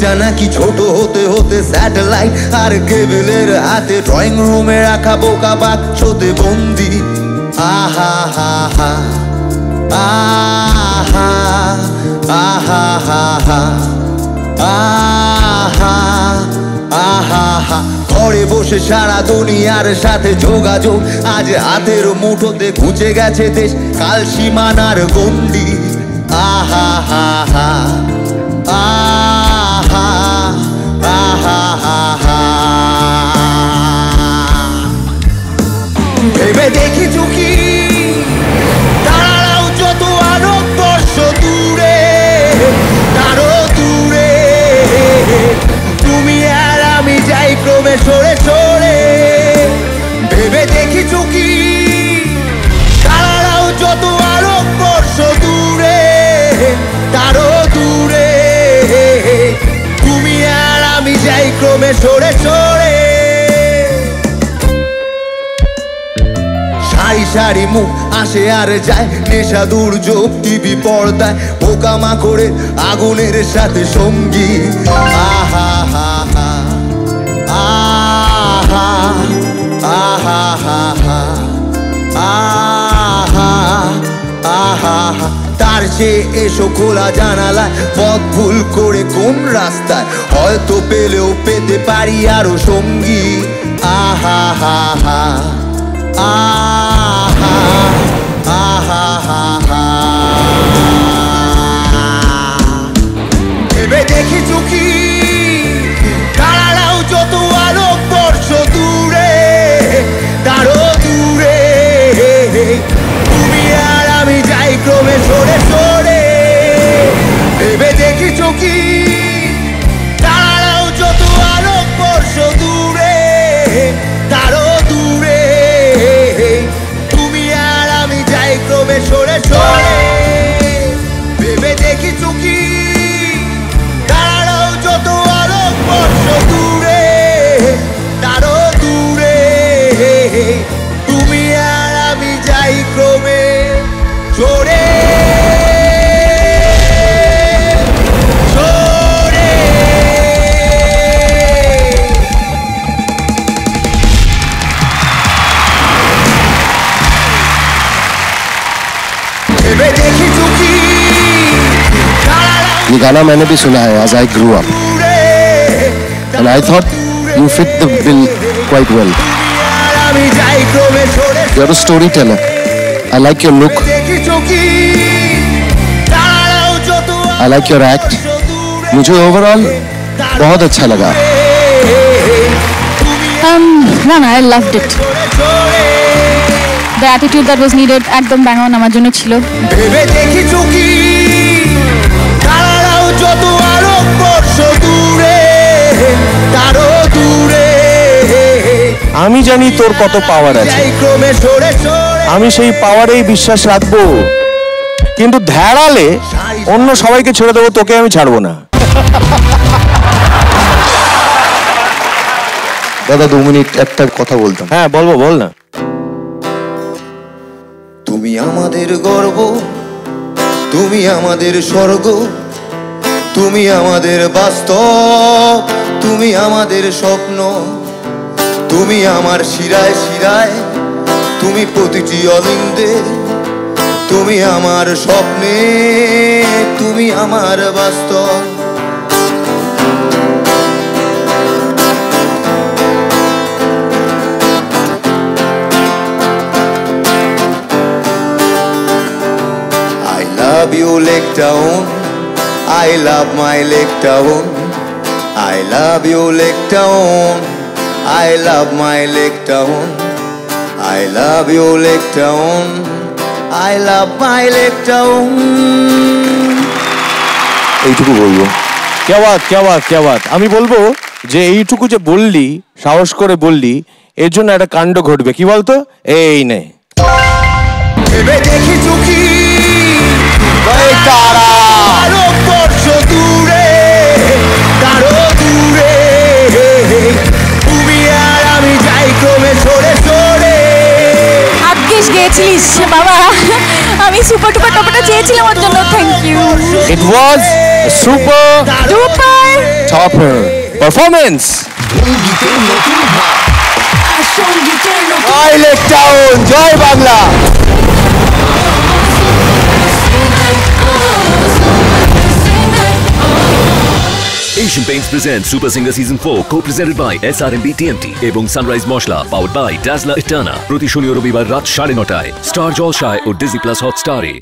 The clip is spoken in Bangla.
ছোট হতে হতে স্যাটেলাইট আর কেবলের হাতে ড্রয়িং রুমে রাখা বোকা বাক্সতে বন্দি। আহা, হা হা, আহা আহা, হা হা, আহা আহা, হা। ঘরে বসে সারা দুনিয়ার সাথে যোগাযোগ, আজ হাতের মুঠোতে ঘুচে গেছে দেশ, কাল সীমানার গন্ডি আহা, হা হা। ক্রমে সরে সরে। সারি সারি মুখ আসে আর যায়, নেশা, দুর্যোগ টিভি পর্দায় পোকামা করে আগুনের সাথে সঙ্গী। আহা, হা হা, আহা আহা, হা হা, আহা। তার সে এসো খোলা জানালায়। পথ ভুল করে কোন রাস্তায়? হয়তো পেলেও পেতে পারি আরও সঙ্গী। আহা, হা হা। আহা আহা ये गाना मैंने भी सुना है एज आई ग्रू अप দূরে and I thought you fit the bill quite well. আর আমি যাই ক্রমে সরে You're a storyteller. I like your look. দেখি চোখি তারাও যত I like your act. मुझे ओवरऑल बहुत अच्छा लगा Um, Rana, I loved it. The attitude that was needed একদম bang on আমার জন্য ছিল ভেবে দেখি চোখি আমি জানি তোর কত পাওয়ার আছে। আমি সেই পাওয়ারেই বিশ্বাস রাখব। কিন্তু ধ্যাড়ালে অন্য সবাইকে ছেড়ে দেবো তোকে আমি ছাড়বো না। দাদা দু মিনিট একটা কথা বলতাম। হ্যাঁ বলব বল না। তুমি আমাদের গর্ব তুমি আমাদের স্বর্গ তুমি আমাদের বাস্তব তুমি আমাদের স্বপ্ন। তুমি আমার শিরায় শিরায়, তুমি প্রতিটি অলিন্দে, তুমি আমার স্বপ্নে, তুমি আমার বাস্তব। I love you Lake Town I love my Lake Town I love you Lake Town I love my Lake Town. I love you, Lake Town. I love my Lake Town. এইটুকু বলব কেওয়াত কেওয়াত কেওয়াত আমি বলব যে এইটুকু যে বললি সাহস করে বললি এর জন্য একটা কাণ্ড ঘটবে কি বলতো এই নে ভেবে দেখি চুকি আলোকবর্ষ গেছিলিস বাবা আমি সুপার টুপার টপটা চেয়েছিলাম ওর জন্য thank you it was super duper topper performance Joy Lake Town Joy Bangla Asian Paints presents Super Singer Season 4 co-presented by SRMB TMT এবং Sunrise Moshla powered by Dazzler Eterna প্রতি শনি ও রবিবার রাত সাড়ে নটায় স্টার জলসায় ও ডিজি প্লাস হটস্টারে